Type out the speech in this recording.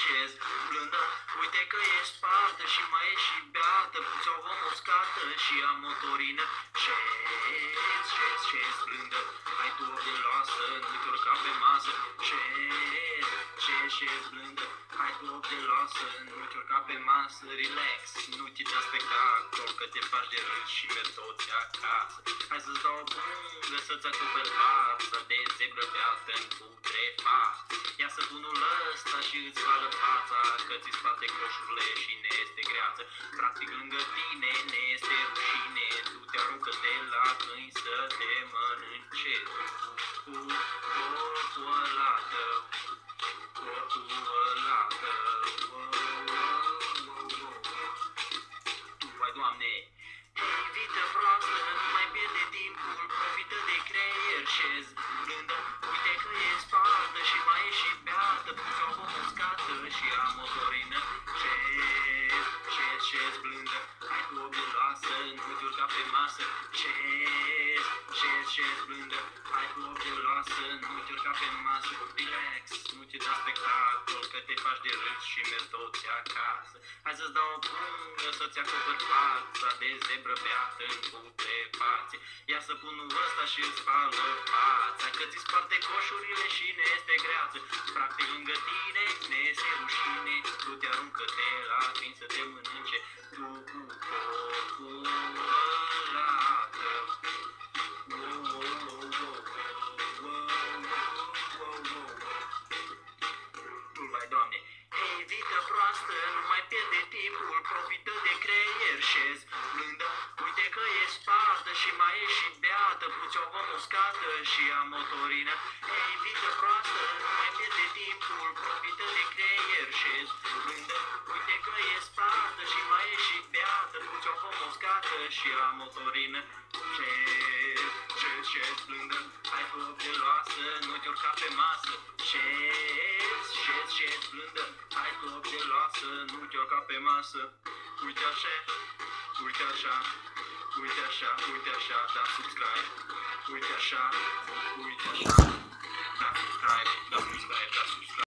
șez blândă Uite că e spartă și mai e și beată. Puți o muscată și a motorină Șez, șez, șez blândă Hai tu o geloasă, nu-ți urca pe masă. Șez, șez, șez blândă Hai tu o geloasă, nu-ți urca pe masă. Relax, nu te da spectacol Că te faci de râs și merg toți acasă. Hai să-ți dau o pungă să-ți acoperi fața De zebră beată în putrefață Ia să bunul ăsta și îți vală fața Că ți spate coșurile și ne este greață. Practic lângă tine ne este rușine Tu te aruncă de la câini să te mănânce. Cu corpul ăla tău Corpul ăla tău Wow, wow, wow, wow. Tu, vai, Doamne! Evită proastă, nu mai pierde timpul Profită de creier, șez nu te urca pe masă Șez, șez, șez blândă. Hai tu o geloasă, nu te urca pe masă. Relax, nu te da spectacol Că te faci de râs și mergi toți acasă. Hai să-ți dau o pungă să-ți acoperi fața De zebră beată în putrefație Ia să punul ăsta și îți spală fața Că ți sparte coșurile și ne este greață. Practic lângă tine ne este rușine Tu te aruncă de la câini să te mănânce. Tu cu evită proastă, nu mai pierde timpul, profită de creier, șez blândă, uite că e spartă și mai e și beată, puți o muscată și a motorină, evită proastă, nu mai pierde timpul, profită de creier, șez blândă, uite că e spartă și mai e și beată, puți o muscată și a motorină, șez, șez, șez blândă, hai tu o geloasă, nu te urca pe masă, șez, șez, șez blândă, hai tu o geloasă, nu te urca pe masă, uite așa, uite așa, uite așa, uite așa, da subscribe, uite așa, uite așa, da subscribe, da subscribe, da subscribe.